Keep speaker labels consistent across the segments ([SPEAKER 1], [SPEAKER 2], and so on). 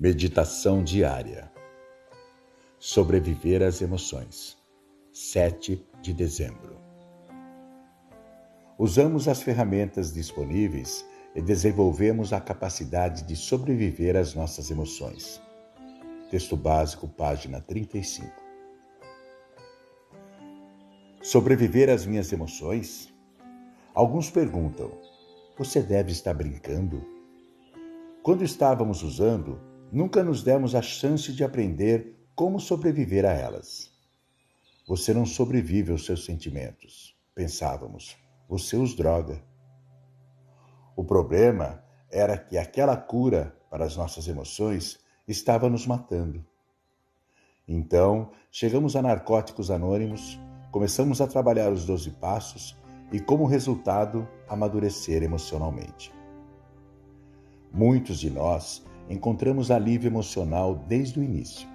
[SPEAKER 1] Meditação diária. Sobreviver às emoções. 7 de dezembro. Usamos as ferramentas disponíveis e desenvolvemos a capacidade de sobreviver às nossas emoções. Texto básico, página 35. Sobreviver às minhas emoções? Alguns perguntam: você deve estar brincando? Quando estávamos usando, nunca nos demos a chance de aprender como sobreviver a elas. Você não sobrevive aos seus sentimentos, pensávamos. Você os droga. O problema era que aquela cura para as nossas emoções estava nos matando. Então, chegamos a Narcóticos Anônimos, começamos a trabalhar os 12 passos e, como resultado, amadurecer emocionalmente. Muitos de nós encontramos alívio emocional desde o início.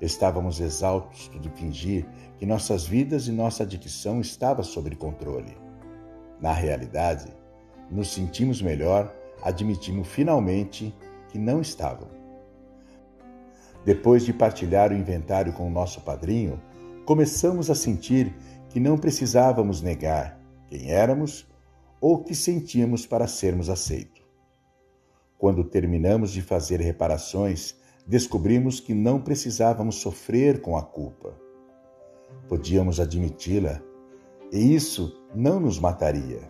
[SPEAKER 1] Estávamos exaltos de fingir que nossas vidas e nossa adicção estava sob controle. Na realidade, nos sentimos melhor, admitimos finalmente que não estavam. Depois de partilhar o inventário com o nosso padrinho, começamos a sentir que não precisávamos negar quem éramos ou o que sentíamos para sermos aceitos. Quando terminamos de fazer reparações, descobrimos que não precisávamos sofrer com a culpa. Podíamos admiti-la e isso não nos mataria.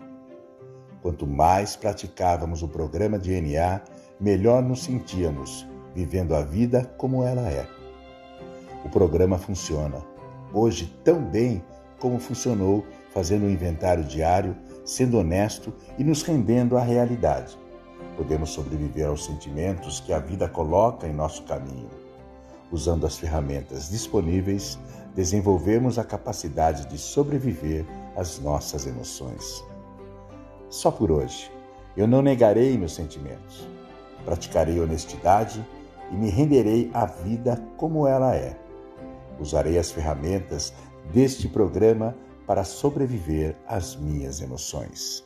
[SPEAKER 1] Quanto mais praticávamos o programa de NA, melhor nos sentíamos, vivendo a vida como ela é. O programa funciona, hoje tão bem como funcionou fazendo um inventário diário, sendo honesto e nos rendendo à realidade. Podemos sobreviver aos sentimentos que a vida coloca em nosso caminho. Usando as ferramentas disponíveis, desenvolvemos a capacidade de sobreviver às nossas emoções. Só por hoje, eu não negarei meus sentimentos. Praticarei honestidade e me renderei à vida como ela é. Usarei as ferramentas deste programa para sobreviver às minhas emoções.